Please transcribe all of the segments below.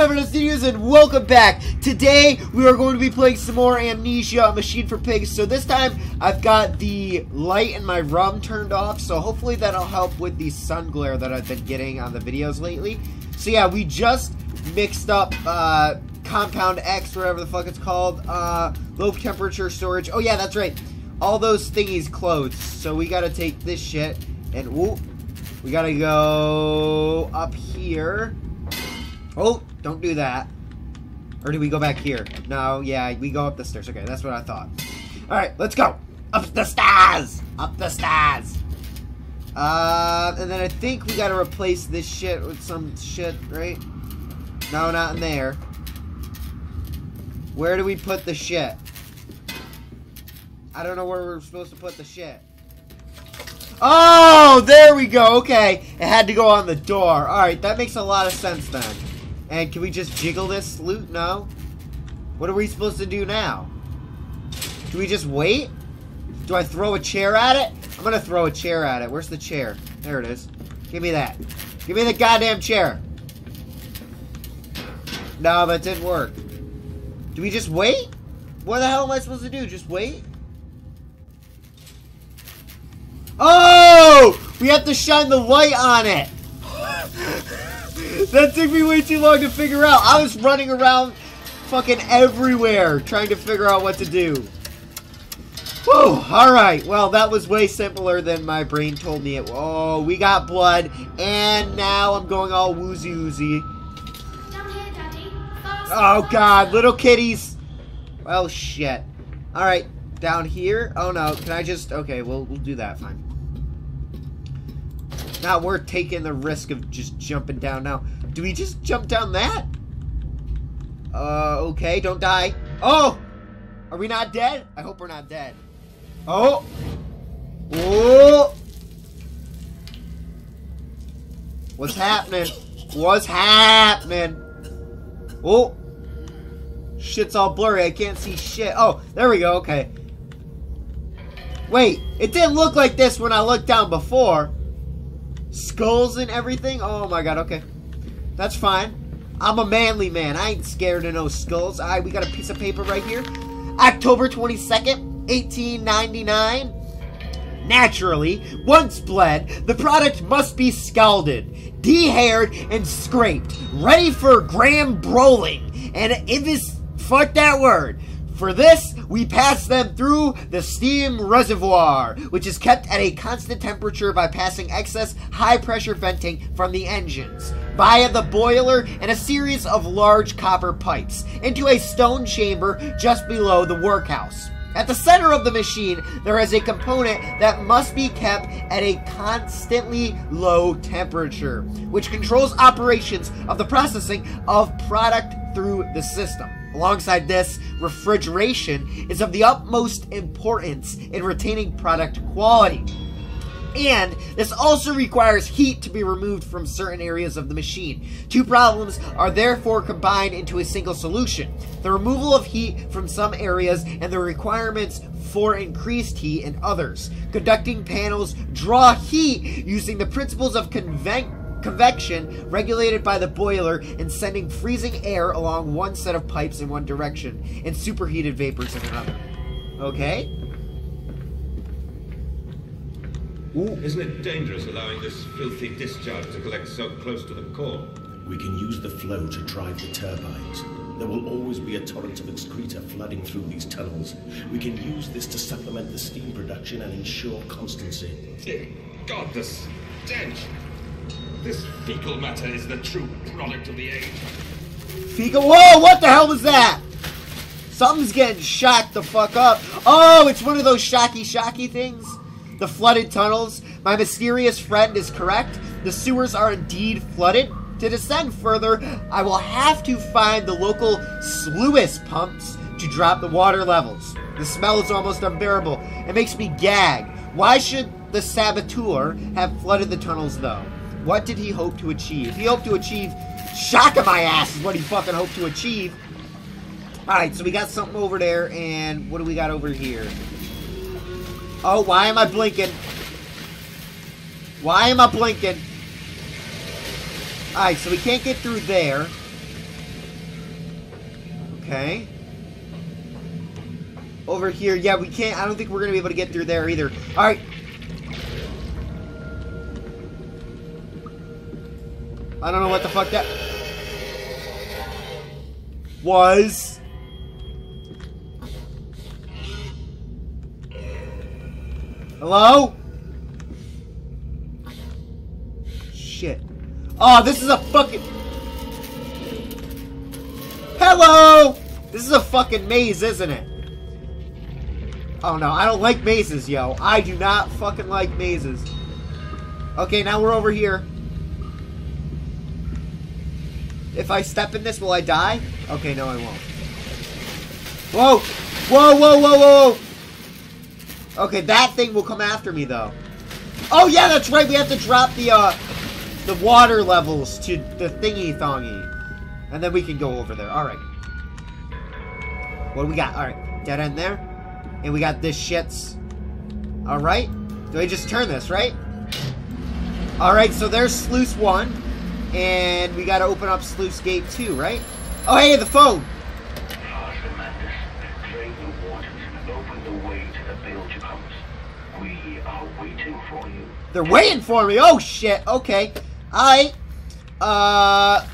Member Studios and welcome back. Today we are going to be playing some more Amnesia Machine for Pigs. So this time I've got the light in my rum turned off. So hopefully that'll help with the sun glare that I've been getting on the videos lately. So yeah, we just mixed up uh, Compound X, whatever the fuck it's called. Uh, low temperature storage. Oh yeah, that's right. All those thingies closed. So we gotta take this shit and whoop. We gotta go up here. Oh, don't do that. Or do we go back here? No, yeah, we go up the stairs. Okay, that's what I thought. Alright, let's go. Up the stairs! Up the stairs! Uh, and then I think we gotta replace this shit with some shit, right? No, not in there. Where do we put the shit? I don't know where we're supposed to put the shit. Oh, there we go. Okay. It had to go on the door. Alright, that makes a lot of sense then. And can we just jiggle this loot? No? What are we supposed to do now? Do we just wait? Do I throw a chair at it? I'm gonna throw a chair at it. Where's the chair? There it is. Give me that. Give me the goddamn chair. No, that didn't work. Do we just wait? What the hell am I supposed to do? Just wait? Oh! We have to shine the light on it! that took me way too long to figure out. I was running around fucking everywhere trying to figure out what to do. Whew, alright. Well, that was way simpler than my brain told me it Oh, we got blood, and now I'm going all woozy woozy. Oh god, little kitties! Well, shit. Alright, down here? Oh no, can I just... Okay, we'll, we'll do that, fine. Not worth taking the risk of just jumping down now. Do we just jump down that? Uh, okay, don't die. Oh! Are we not dead? I hope we're not dead. Oh! Oh! What's happening? What's happening? Oh! Shit's all blurry. I can't see shit. Oh, there we go. Okay. Wait, it didn't look like this when I looked down before. Skulls and everything? Oh my god, okay. That's fine. I'm a manly man. I ain't scared of no skulls. Alright, we got a piece of paper right here. October 22nd, 1899. Naturally, once bled, the product must be scalded, dehaired, and scraped, ready for gambrelling. And if this, fuck that word, for this, we pass them through the steam reservoir, which is kept at a constant temperature by passing excess high pressure venting from the engines via the boiler and a series of large copper pipes into a stone chamber just below the workhouse. At the center of the machine, there is a component that must be kept at a constantly low temperature, which controls operations of the processing of product through the system. Alongside this, refrigeration is of the utmost importance in retaining product quality. And this also requires heat to be removed from certain areas of the machine. Two problems are therefore combined into a single solution. The removal of heat from some areas and the requirements for increased heat in others. Conducting panels draw heat using the principles of convection convection regulated by the boiler and sending freezing air along one set of pipes in one direction and superheated vapors in another. Okay? Ooh. Isn't it dangerous allowing this filthy discharge to collect so close to the core? We can use the flow to drive the turbines. There will always be a torrent of excreta flooding through these tunnels. We can use this to supplement the steam production and ensure constancy. Dear God, the stench! This fecal matter is the true product of the age. Fecal? Whoa, what the hell was that? Something's getting shot the fuck up. Oh, it's one of those shocky shocky things. The flooded tunnels. My mysterious friend is correct. The sewers are indeed flooded. To descend further, I will have to find the local sluice pumps to drop the water levels. The smell is almost unbearable. It makes me gag. Why should the saboteur have flooded the tunnels though? What did he hope to achieve? He hoped to achieve shock of my ass is what he fucking hoped to achieve. Alright, so we got something over there, and what do we got over here? Oh, why am I blinking? Why am I blinking? Alright, so we can't get through there. Okay. Over here, yeah, we can't. I don't think we're gonna be able to get through there either. All I don't know what the fuck that was. Hello? Shit. Oh, this is a fucking... Hello! This is a fucking maze, isn't it? Oh no, I don't like mazes, yo. I do not fucking like mazes. Okay, now we're over here. If I step in this, will I die? Okay, no, I won't. Whoa! Whoa, whoa, whoa, whoa! Okay, that thing will come after me, though. Oh, yeah, that's right. We have to drop the, uh, the water levels to the thingy-thongy. And then we can go over there. All right. What do we got? All right. Dead end there. And we got this shits. All right. Do I just turn this, right? All right, so there's sluice one. And we got to open up sluice gate two, right? Oh, hey, the phone. They're waiting for me. Oh, shit. Okay. Right. Uh,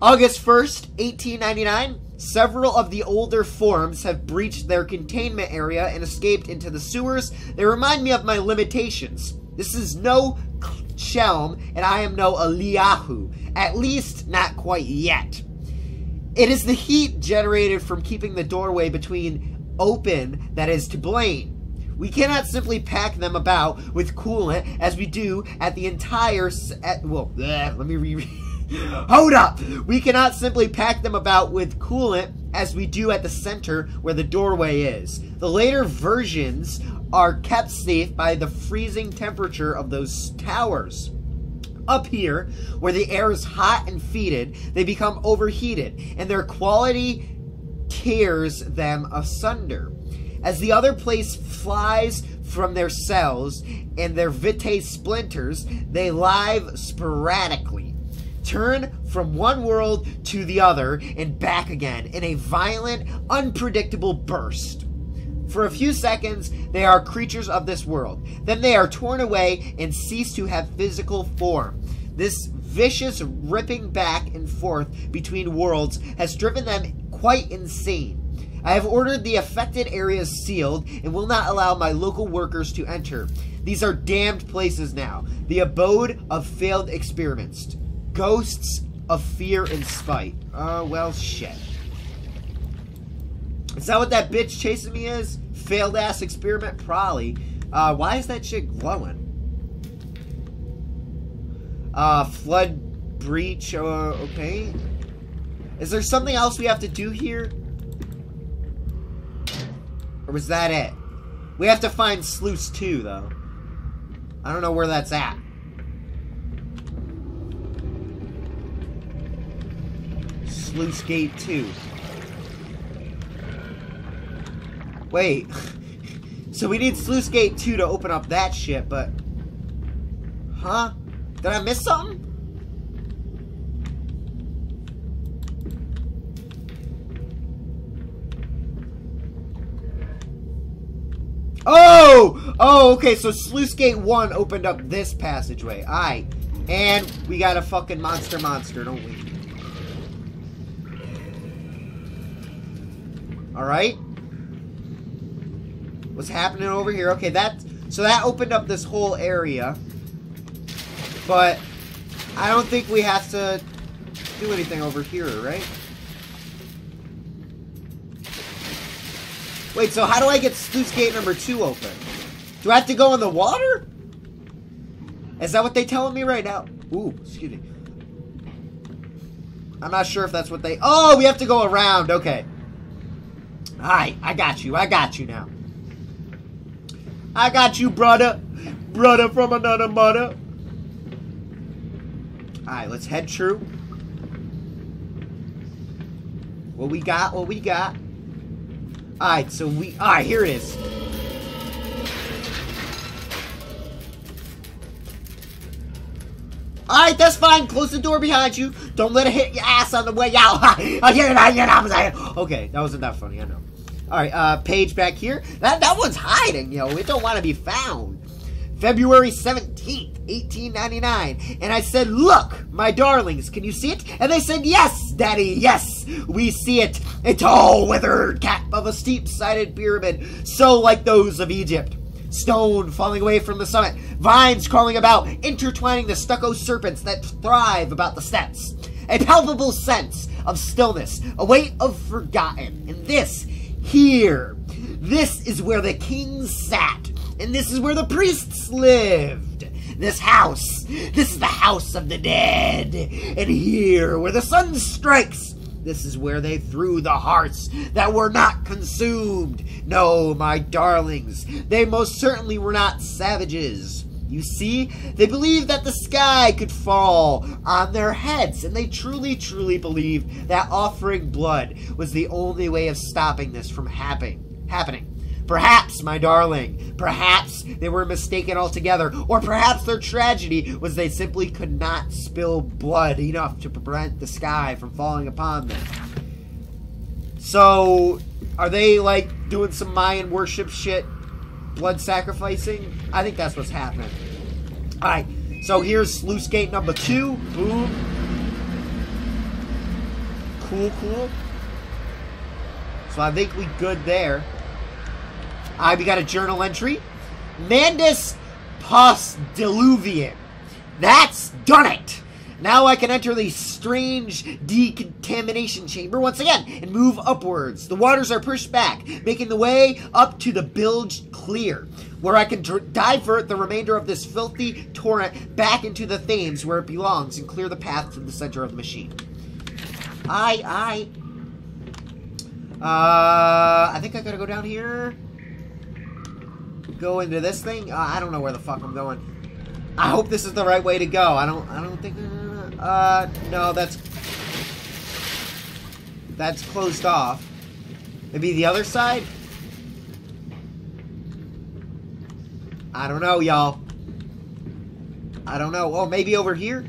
August 1st, 1899. Several of the older forms have breached their containment area and escaped into the sewers. They remind me of my limitations. This is no Chelm, and I am no Eliyahu. At least, not quite yet. It is the heat generated from keeping the doorway between open that is to blame. We cannot simply pack them about with coolant as we do at the entire. At, well, bleh, let me re. Hold up! We cannot simply pack them about with coolant as we do at the center where the doorway is. The later versions are kept safe by the freezing temperature of those towers. Up here, where the air is hot and fetid, they become overheated, and their quality tears them asunder. As the other place flies from their cells and their vitae splinters, they live sporadically. Turn from one world to the other and back again in a violent, unpredictable burst. For a few seconds, they are creatures of this world. Then they are torn away and cease to have physical form. This vicious ripping back and forth between worlds has driven them quite insane. I have ordered the affected areas sealed and will not allow my local workers to enter. These are damned places now, the abode of failed experiments, ghosts of fear and spite. Oh, well, shit. Is that what that bitch chasing me is? Failed ass experiment? Probably. Uh, why is that shit glowing? Uh, flood breach, uh, okay. Is there something else we have to do here? Or was that it? We have to find Sluice 2, though. I don't know where that's at. Sluice Gate 2. Wait. so we need Sluice Gate 2 to open up that shit, but... Huh? Did I miss something? Oh! Oh, okay, so Sluice Gate 1 opened up this passageway. Alright. And we got a fucking monster monster, don't we? Alright. What's happening over here? Okay, that... So that opened up this whole area. But... I don't think we have to do anything over here, right? Wait, so how do I get sluice gate number two open? Do I have to go in the water? Is that what they telling me right now? Ooh, excuse me. I'm not sure if that's what they... Oh, we have to go around. Okay. Alright, I got you. I got you now. I got you, brother. Brother from another mother. Alright, let's head true. What we got, what we got. Alright, so we... Alright, here it is. Alright, that's fine. Close the door behind you. Don't let it hit your ass on the way out. okay, that wasn't that funny, I know. Alright, uh, page back here. That that one's hiding, yo. It don't want to be found. February 17th, 1899. And I said, Look, my darlings, can you see it? And they said, Yes, Daddy, yes, we see it. A tall, withered cap of a steep sided pyramid, so like those of Egypt. Stone falling away from the summit, vines crawling about, intertwining the stucco serpents that thrive about the steps. A palpable sense of stillness, a weight of forgotten. And this, here, this is where the kings sat and this is where the priests lived. This house, this is the house of the dead. And here, where the sun strikes, this is where they threw the hearts that were not consumed. No, my darlings, they most certainly were not savages. You see, they believed that the sky could fall on their heads, and they truly, truly believed that offering blood was the only way of stopping this from happening. Happening. Perhaps, my darling, perhaps they were mistaken altogether, or perhaps their tragedy was they simply could not spill blood enough to prevent the sky from falling upon them. So, are they like doing some Mayan worship shit? Blood sacrificing? I think that's what's happening. Alright, so here's sluice gate number two. Boom. Cool, cool. So I think we good there. Uh, we got a journal entry. Mandus Postdiluvian. That's done it. Now I can enter the strange decontamination chamber once again and move upwards. The waters are pushed back, making the way up to the bilge clear, where I can divert the remainder of this filthy torrent back into the Thames where it belongs and clear the path to the center of the machine. I, I, uh, I think I gotta go down here go into this thing? Uh, I don't know where the fuck I'm going. I hope this is the right way to go. I don't. I don't think. Uh, uh no, that's that's closed off. Maybe the other side. I don't know, y'all. I don't know. Oh, maybe over here.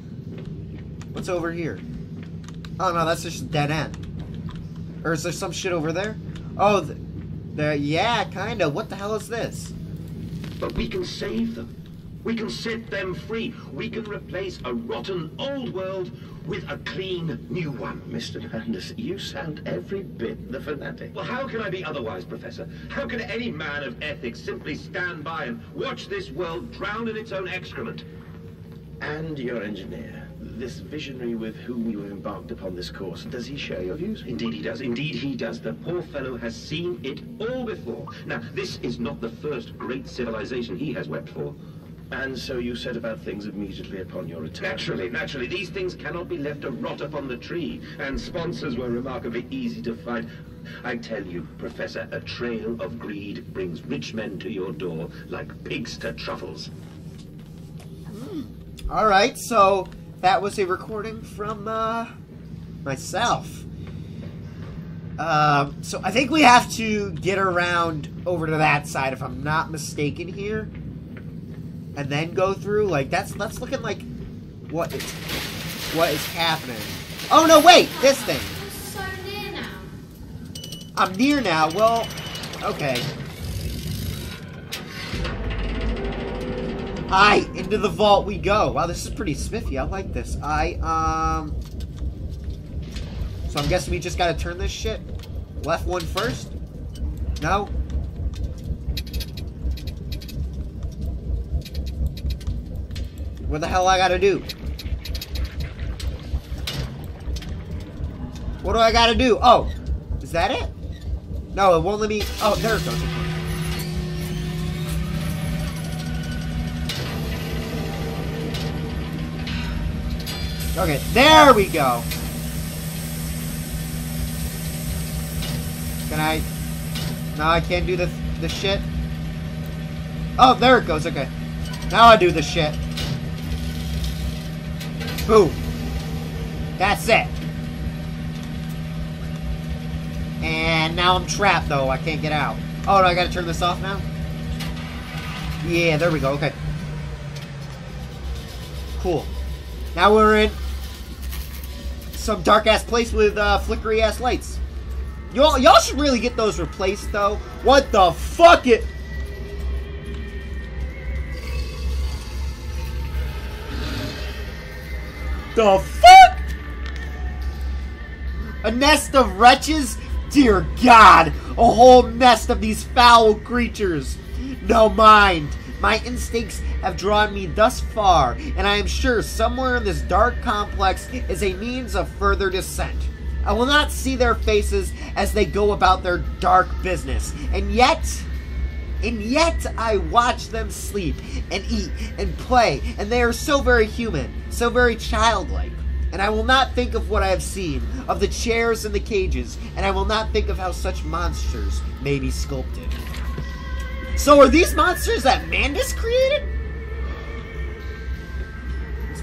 What's over here? Oh no, that's just a dead end. Or is there some shit over there? Oh, there. Yeah, kind of. What the hell is this? But we can save them. We can set them free. We can replace a rotten old world with a clean new one. Mr. Mandus, you sound every bit the fanatic. Well, how can I be otherwise, Professor? How can any man of ethics simply stand by and watch this world drown in its own excrement? And your engineer this visionary with whom you have embarked upon this course, does he share your views? Indeed he does. Indeed he does. The poor fellow has seen it all before. Now, this is not the first great civilization he has wept for. And so you set about things immediately upon your return? Naturally, naturally. These things cannot be left to rot upon the tree. And sponsors were remarkably easy to find. I tell you, Professor, a trail of greed brings rich men to your door like pigs to truffles. Hmm. All right, so that was a recording from uh, myself. Um, so I think we have to get around over to that side, if I'm not mistaken here, and then go through. Like that's that's looking like what is what is happening. Oh no! Wait, this thing. So near now. I'm near now. Well, okay. Aye, into the vault we go. Wow, this is pretty spiffy. I like this. I, um... So I'm guessing we just gotta turn this shit. Left one first? No? What the hell I gotta do? What do I gotta do? Oh, is that it? No, it won't let me... Oh, there it goes. Okay, there we go. Can I? No, I can't do the the shit. Oh, there it goes. Okay, now I do the shit. Boom. That's it. And now I'm trapped, though. I can't get out. Oh, no, I gotta turn this off now? Yeah, there we go. Okay. Cool. Now we're in some dark ass place with uh, flickery ass lights. Y'all, y'all should really get those replaced though. What the fuck it? The fuck? A nest of wretches? Dear God, a whole nest of these foul creatures. No mind. My instincts have drawn me thus far, and I am sure somewhere in this dark complex is a means of further descent. I will not see their faces as they go about their dark business, and yet, and yet I watch them sleep and eat and play, and they are so very human, so very childlike. And I will not think of what I have seen, of the chairs and the cages, and I will not think of how such monsters may be sculpted. So are these monsters that Mandus created?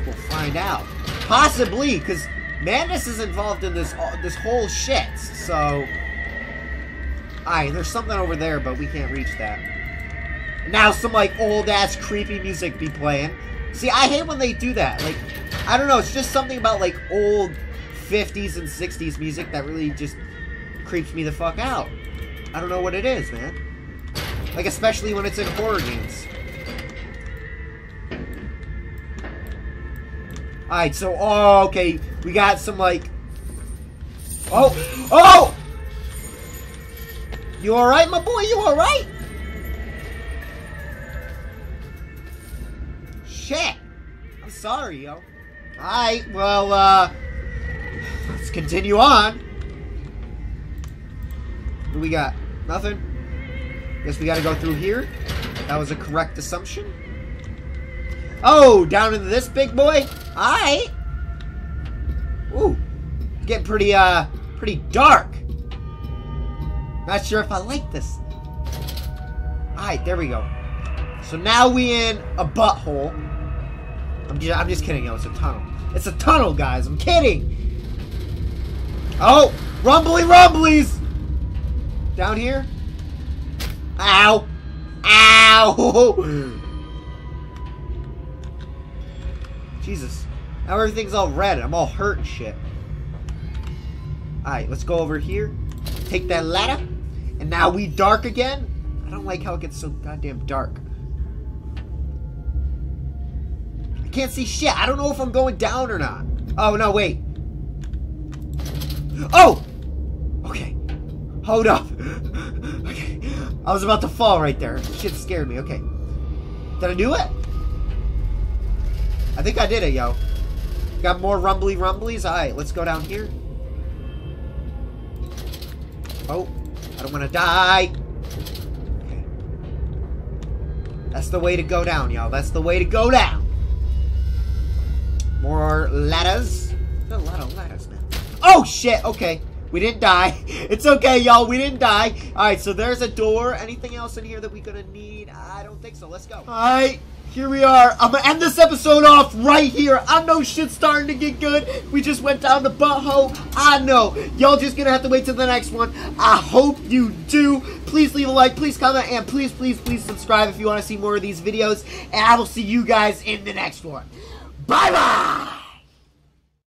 We'll find out. Possibly, because Mandus is involved in this uh, this whole shit. So, alright, there's something over there, but we can't reach that. Now some like old ass creepy music be playing. See, I hate when they do that. Like, I don't know. It's just something about like old 50s and 60s music that really just creeps me the fuck out. I don't know what it is, man. Like, especially when it's in horror games. Alright, so, oh, okay. We got some, like... Oh! Oh! You alright, my boy? You alright? Shit! I'm sorry, yo. Alright, well, uh... Let's continue on. What do we got? Nothing? Guess we gotta go through here. That was a correct assumption. Oh, down into this big boy? Alright. Ooh. Getting pretty, uh, pretty dark. Not sure if I like this. Alright, there we go. So now we in a butthole. I'm just, I'm just kidding, yo. It's a tunnel. It's a tunnel, guys. I'm kidding. Oh, rumbly rumblies. Down here. Ow. Ow. Jesus. Now everything's all red. I'm all hurt and shit. Alright, let's go over here. Take that ladder. And now we dark again. I don't like how it gets so goddamn dark. I can't see shit. I don't know if I'm going down or not. Oh, no, wait. Oh! Okay. Hold up. okay. I was about to fall right there. Shit scared me. Okay. Did I do it? I think I did it, yo. Got more rumbly rumblies? Alright, let's go down here. Oh, I don't want to die. That's the way to go down, y'all. That's the way to go down. More ladders. There's a lot of ladders, man. Oh, shit. Okay. We didn't die. It's okay, y'all. We didn't die. Alright, so there's a door. Anything else in here that we're gonna need? I don't think so. Let's go. Alright. Here we are. I'm gonna end this episode off right here. I know shit's starting to get good. We just went down the butthole. I know. Y'all just gonna have to wait till the next one. I hope you do. Please leave a like, please comment, and please, please, please subscribe if you want to see more of these videos. And I will see you guys in the next one. Bye-bye!